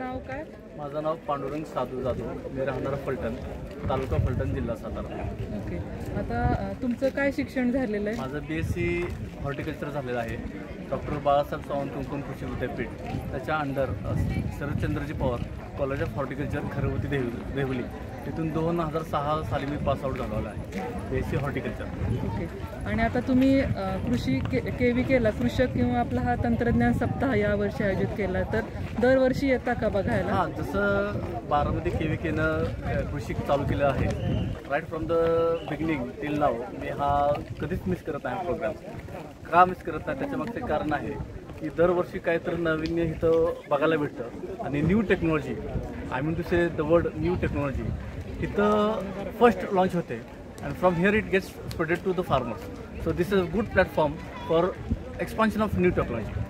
नाव काय? माझं नाव पांडुरंग साधू जाधव. मी राहणार फलटण तालुका फलटण जिल्हा सातारा. ओके. आता तुमचं काय शिक्षण झालेलं आहे? माझं बी एस सी हॉर्टिकल्चर झालेलं आहे. डॉक्टर बाळासाहेब सावंत कुंकण कृषी विद्यापीठ. त्याच्या under Sharadchandraji Pawar. College of horticulture Kharawate देव देवली तिथून दोन हजार सहा साली मी पासआउट झालेलो आहे B S C horticulture. Okay. आणि आता तुम्ही अ, कृषी के के व्ही केला कृषक किंवा आपला हा तंत्रज्ञान सप्ताह यावर्षी आयोजित केला तर दरवर्षी येता का बघायला? हां जसं बारामती के व्ही केनं कृषी चालू केलं आहे right from the beginning till now मी हा कधीच मिस करत नाही प्रोग्राम का मिस करत नाही त्याच्यामागचे कारण आहे. की दरवर्षी काहीतरी नवीन इथं बघायला भेटतं. आणि new technology I mean to say the word new technology इथं फर्स्ट लॉन्च होते. And from here it gets spreaded to the farmers so this is a good platform for expansion of new technology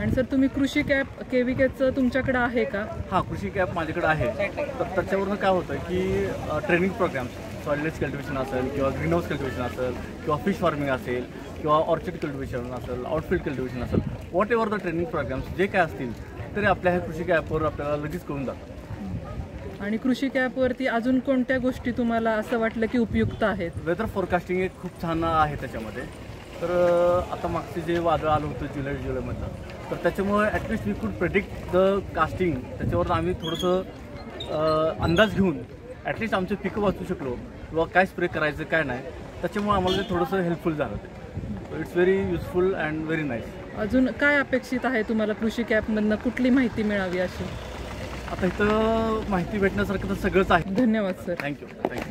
आणि sir तुम्ही कृषी cap K V केचं तुमच्याकडे आहे का? हां कृषी कॅप माझ्याकडे आहे. तर त्याच्यावरून काय होतं की ट्रेनिंग प्रोग्राम्स सॉइललेस कल्टिवेशन असेल किंवा ग्रीन हाऊस कल्टिवेशन असेल किंवा फिश फार्मिंग असेल किंवा ऑर्चिड कल्टिवेशन असेल आउटफील्ड कल्टिवेशन असेल whatever the training programs जे काय असतील तरी आपल्या ह्या कृषी कॅपवर आपल्याला लगेच कळून जातं. आणि कृषी कॅपवरती अजून कोणत्या गोष्टी तुम्हाला असं वाटलं की उपयुक्त आहेत? वेदर फोरकास्टिंग एक खूप छान आहे त्याच्यामध्ये. तर आता मागचे जे वादळ आलं होतं जुलै जुलैमधलं तर त्याच्यामुळे at least we could predict the casting त्याच्यावर आम्ही थोडंसं अंदाज घेऊन ॲटलिस्ट आमचे पिकं वाचू शकलो किंवा काय स्प्रे करायचं काय नाही. त्याच्यामुळे आम्हाला ते थोडंसं हेल्पफुल झालं ते. It's very useful and very nice अजून काय अपेक्षित आहे तुम्हाला कृषी कॅपमधनं? कुठली माहिती मिळावी अशी? आता इथं माहिती भेटण्यासारखं तर सगळंच आहे. धन्यवाद सर थँक्यू थँक्यू